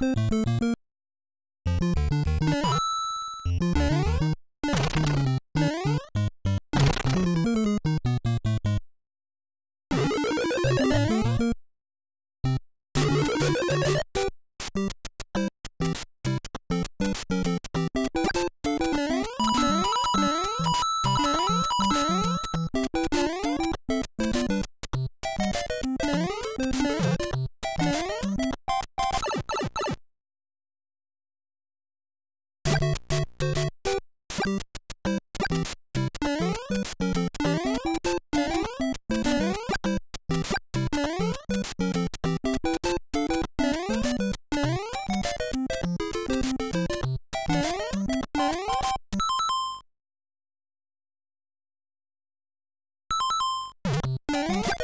Boop boop. you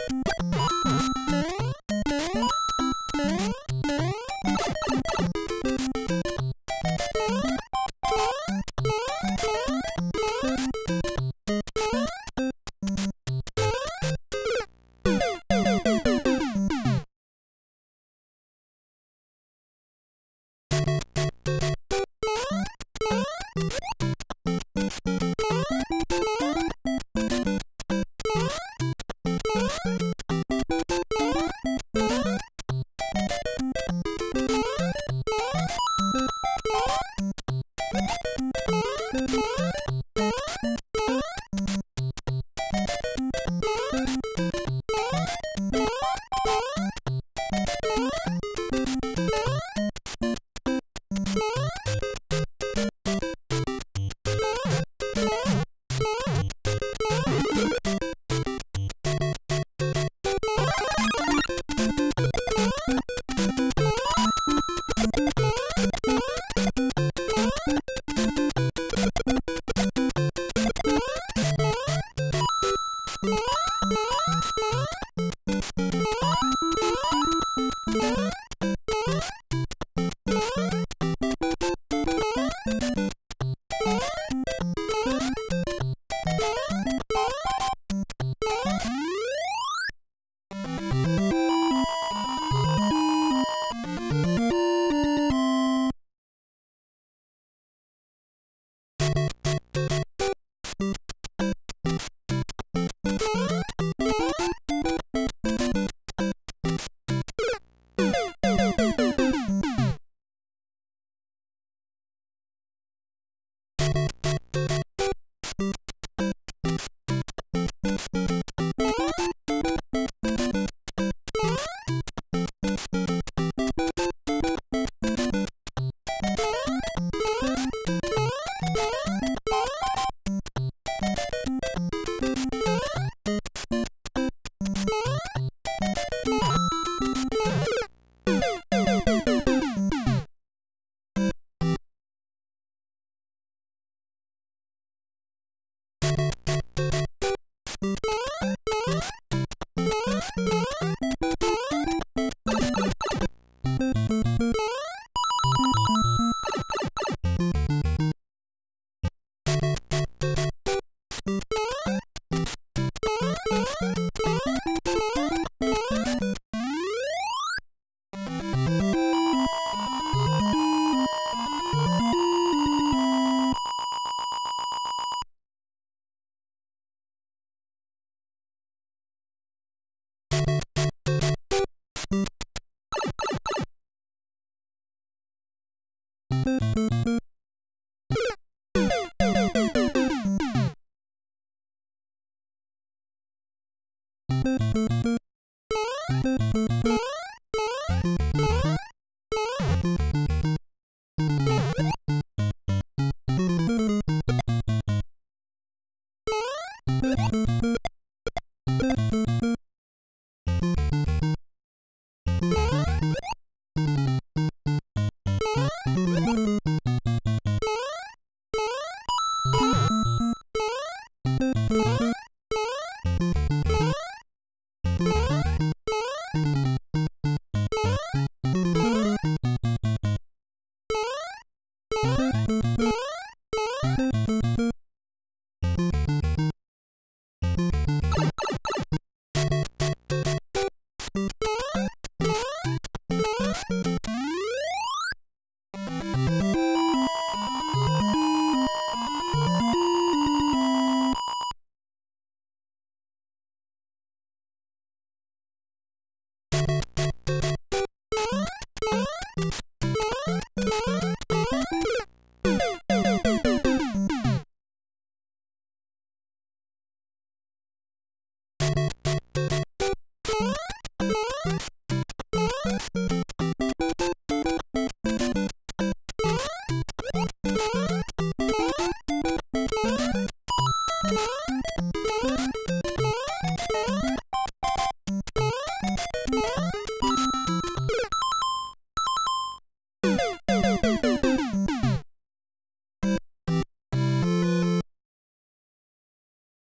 Boop boop boop.